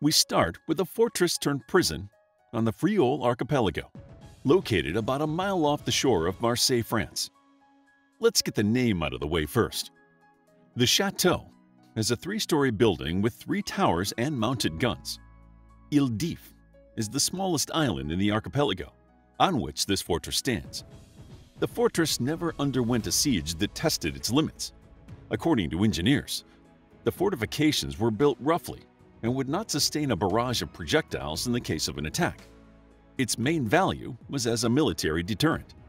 We start with a fortress turned prison on the Frioul archipelago, located about a mile off the shore of Marseille, France. Let's get the name out of the way first. The Chateau is a three-story building with three towers and mounted guns. Ile d'If is the smallest island in the archipelago, on which this fortress stands. The fortress never underwent a siege that tested its limits. According to engineers, the fortifications were built roughly and would not sustain a barrage of projectiles in the case of an attack. Its main value was as a military deterrent.